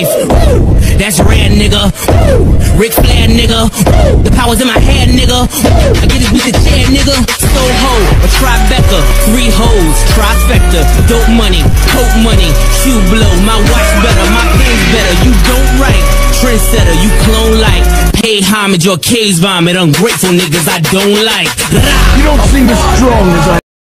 life. Woo! That's rad, nigga. Woo! Ric Flair, nigga. Woo! The power's in my head, nigga. Woo! I get this with the chair, nigga. Soho, a Tribeca, three hoes, trifecta, dope money, coke money, shoe blow, my watch better, my pen's better. You don't write, trendsetter, you clone like. Pay homage Your case vomit, ungrateful niggas I don't like. You don't seem as strong as I